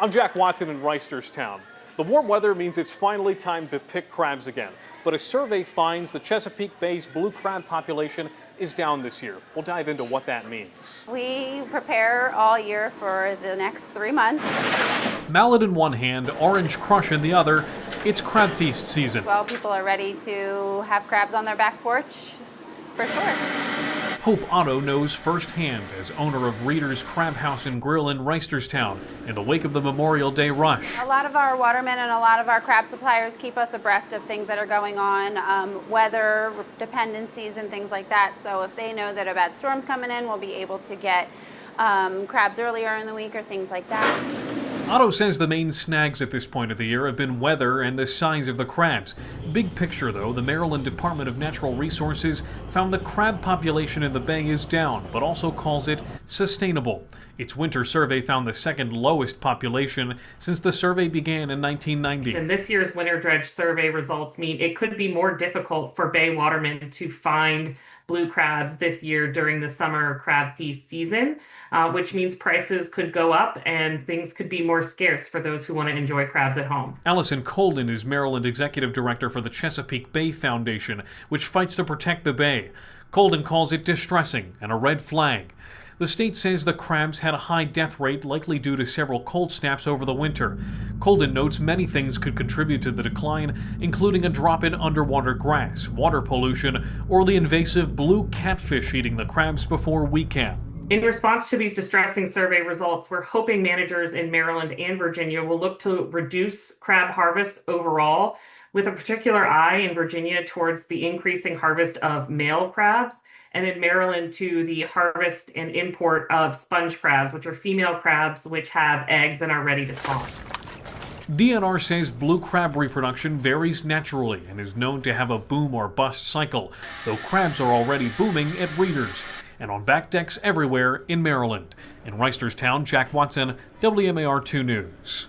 I'm Jack Watson in Reisterstown. The warm weather means it's finally time to pick crabs again. But a survey finds the Chesapeake Bay's blue crab population is down this year. We'll dive into what that means. We prepare all year for the next three months. Mallet in one hand, orange crush in the other, it's crab feast season. Well, people are ready to have crabs on their back porch, for sure. Hope Otto knows firsthand as owner of Reter's Crab House and Grill in Reisterstown in the wake of the Memorial Day rush. A lot of our watermen and a lot of our crab suppliers keep us abreast of things that are going on, um, weather dependencies and things like that. So if they know that a bad storm's coming in, we'll be able to get um, crabs earlier in the week or things like that. Otto says the main snags at this point of the year have been weather and the size of the crabs. Big picture, though, the Maryland Department of Natural Resources found the crab population in the bay is down, but also calls it sustainable. Its winter survey found the second lowest population since the survey began in 1990. And this year's winter dredge survey results mean it could be more difficult for bay watermen to find blue crabs this year during the summer crab feast season, uh, which means prices could go up and things could be more scarce for those who want to enjoy crabs at home. Allison Colden is Maryland Executive Director for the Chesapeake Bay Foundation, which fights to protect the bay. Colden calls it distressing and a red flag. The state says the crabs had a high death rate, likely due to several cold snaps over the winter. Colden notes many things could contribute to the decline, including a drop in underwater grass, water pollution, or the invasive blue catfish eating the crabs before we can. In response to these distressing survey results, we're hoping managers in Maryland and Virginia will look to reduce crab harvests overall, with a particular eye in Virginia towards the increasing harvest of male crabs and in Maryland to the harvest and import of sponge crabs, which are female crabs which have eggs and are ready to spawn. DNR says blue crab reproduction varies naturally and is known to have a boom or bust cycle, though crabs are already booming at Reter's and on back decks everywhere in Maryland. In Reisterstown, Jack Watson, WMAR 2 News.